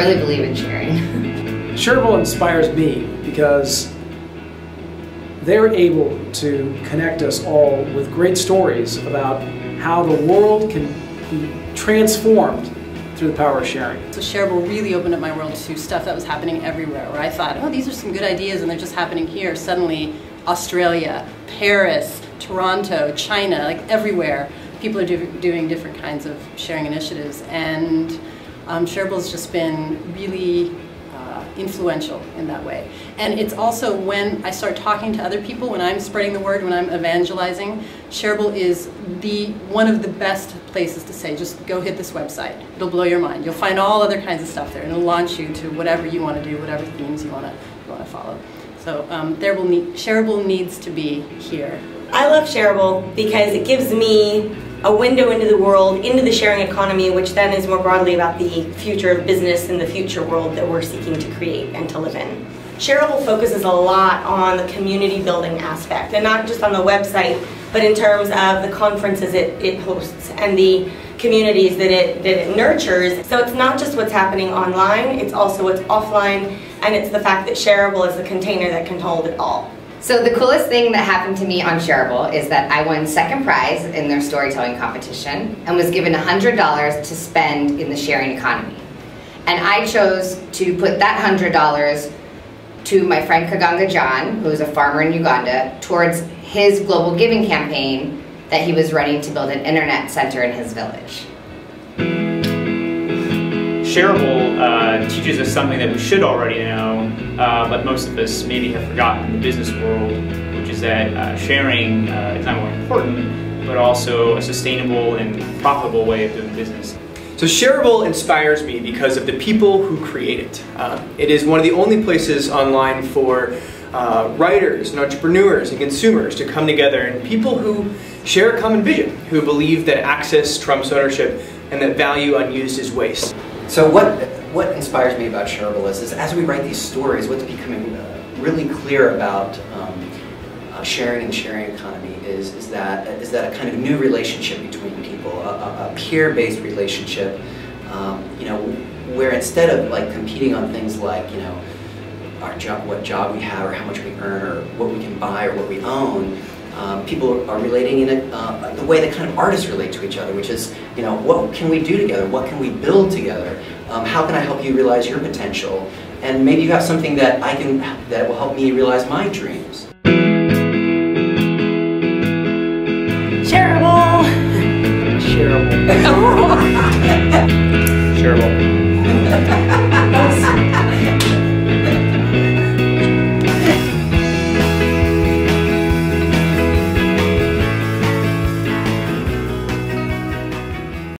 really believe in sharing. Shareable inspires me because they're able to connect us all with great stories about how the world can be transformed through the power of sharing. So Shareable really opened up my world to stuff that was happening everywhere, where I thought, oh, these are some good ideas and they're just happening here. Suddenly, Australia, Paris, Toronto, China, like everywhere, people are do doing different kinds of sharing initiatives. And um, has just been really influential in that way. And it's also when I start talking to other people, when I'm spreading the word, when I'm evangelizing, Shareable is the one of the best places to say, just go hit this website. It'll blow your mind. You'll find all other kinds of stuff there, and it'll launch you to whatever you want to do, whatever themes you want to you want to follow. So um, need, Shareable needs to be here. I love Shareable because it gives me a window into the world, into the sharing economy, which then is more broadly about the future of business and the future world that we're seeking to create and to live in. Shareable focuses a lot on the community building aspect, and not just on the website, but in terms of the conferences it, it hosts and the communities that it, that it nurtures. So it's not just what's happening online, it's also what's offline, and it's the fact that Shareable is the container that can hold it all. So the coolest thing that happened to me on Shareable is that I won second prize in their storytelling competition and was given $100 to spend in the sharing economy. And I chose to put that $100 to my friend Kaganga John, who is a farmer in Uganda, towards his global giving campaign that he was running to build an internet center in his village. Shareable uh, teaches us something that we should already know, uh, but most of us maybe have forgotten in the business world, which is that uh, sharing uh, is not only important, but also a sustainable and profitable way of doing business. So Shareable inspires me because of the people who create it. Uh, it is one of the only places online for uh, writers and entrepreneurs and consumers to come together and people who share a common vision, who believe that access trumps ownership and that value unused is waste. So what what inspires me about Shareable is, is as we write these stories, what's becoming really clear about um, uh, sharing and sharing economy is is that is that a kind of new relationship between people, a, a, peer-based relationship, um, you know, where instead of like competing on things like you know our job, what job we have, or how much we earn, or what we can buy, or what we own um, people are relating in a, uh, the way that kind of artists relate to each other, which is, you know, what can we do together? What can we build together? Um, how can I help you realize your potential? And maybe you have something that I can, that will help me realize my dreams. Shareable.